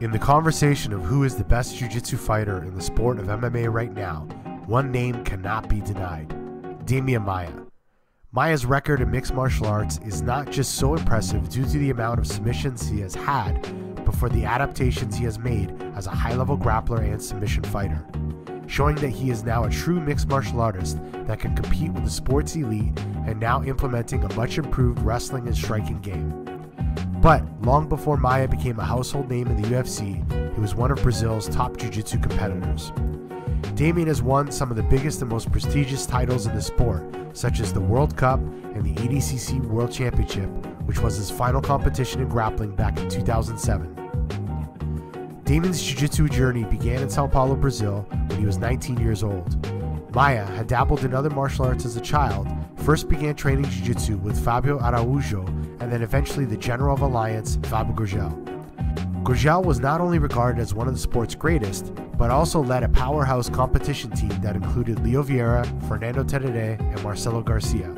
In the conversation of who is the best jiu jitsu fighter in the sport of MMA right now, one name cannot be denied Demian Maia. Maia's record in mixed martial arts is not just so impressive due to the amount of submissions he has had, but for the adaptations he has made as a high level grappler and submission fighter, showing that he is now a true mixed martial artist that can compete with the sports elite and now implementing a much improved wrestling and striking game. But long before Maia became a household name in the UFC, he was one of Brazil's top jiu jitsu competitors. Demian has won some of the biggest and most prestigious titles in the sport, such as the World Cup and the ADCC World Championship, which was his final competition in grappling back in 2007. Demian's jiu-jitsu journey began in Sao Paulo, Brazil, when he was 19 years old. Maia had dabbled in other martial arts as a child, first began training jiu-jitsu with Fabio Araujo, and then eventually the General of Alliance, Fabio Gurgel. Gurgel was not only regarded as one of the sport's greatest, but also led a powerhouse competition team that included Leo Vieira, Fernando Tereré, and Marcelo Garcia.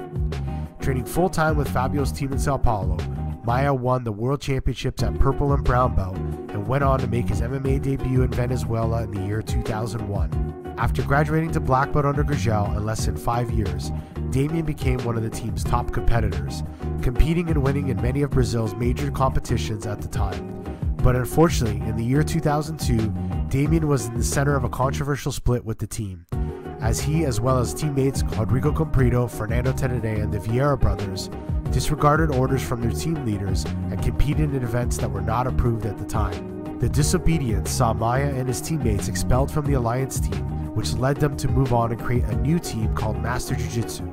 Training full time with Fabio's team in Sao Paulo, Maia won the World Championships at Purple and Brown Belt and went on to make his MMA debut in Venezuela in the year 2001. After graduating to black belt under Gurgel in less than five years, Demian became one of the team's top competitors, competing and winning in many of Brazil's major competitions at the time. But unfortunately, in the year 2002, Demian was in the center of a controversial split with the team, as he, as well as teammates Rodrigo Comprido, Fernando Tereré, and the Vieira brothers, disregarded orders from their team leaders and competed in events that were not approved at the time. The disobedience saw Maia and his teammates expelled from the Alliance team, which led them to move on and create a new team called Master Jiu Jitsu.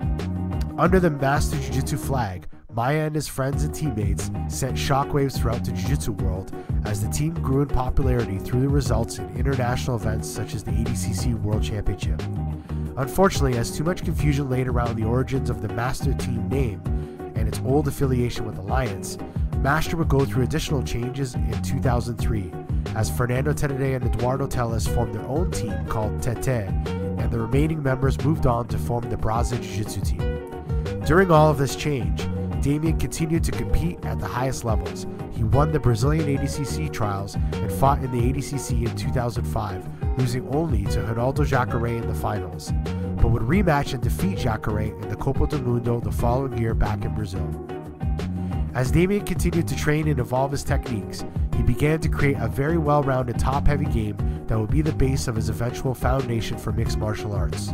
Under the Master Jiu Jitsu flag, Maia and his friends and teammates sent shockwaves throughout the Jiu Jitsu world as the team grew in popularity through the results in international events such as the ADCC World Championship. Unfortunately, as too much confusion laid around the origins of the Master Team name and its old affiliation with Alliance, Master would go through additional changes in 2003 as Fernando Tereré and Eduardo Telles formed their own team called TT, and the remaining members moved on to form the Brasa Jiu Jitsu team. During all of this change, Demian continued to compete at the highest levels. He won the Brazilian ADCC trials and fought in the ADCC in 2005, losing only to Ronaldo Jacare in the finals, but would rematch and defeat Jacare in the Copa do Mundo the following year back in Brazil. As Demian continued to train and evolve his techniques, he began to create a very well rounded top heavy game that would be the base of his eventual foundation for mixed martial arts.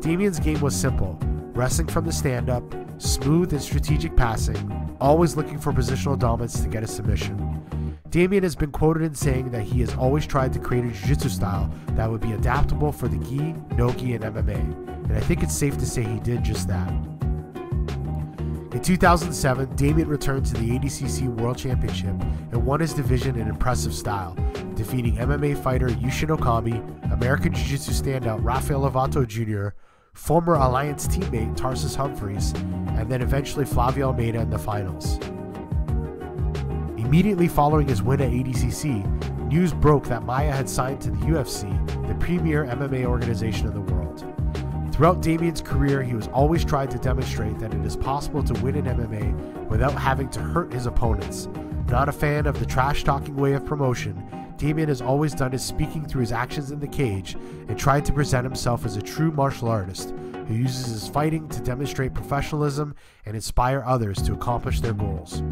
Demian's game was simple wrestling from the stand up, smooth and strategic passing, always looking for positional dominance to get a submission. Demian has been quoted in saying that he has always tried to create a jiu-jitsu style that would be adaptable for the gi, no-gi, and MMA, and I think it's safe to say he did just that. In 2007, Demian returned to the ADCC World Championship and won his division in impressive style, defeating MMA fighter Yushin Okami, American Jiu Jitsu standout Rafael Lovato Jr., former Alliance teammate Tarsis Humphreys, and then eventually Flavio Almeida in the finals. Immediately following his win at ADCC, news broke that Maia had signed to the UFC, the premier MMA organization in the world. Throughout Demian's career, he was always trying to demonstrate that it is possible to win in MMA without having to hurt his opponents. Not a fan of the trash talking way of promotion, Demian has always done his speaking through his actions in the cage and tried to present himself as a true martial artist who uses his fighting to demonstrate professionalism and inspire others to accomplish their goals.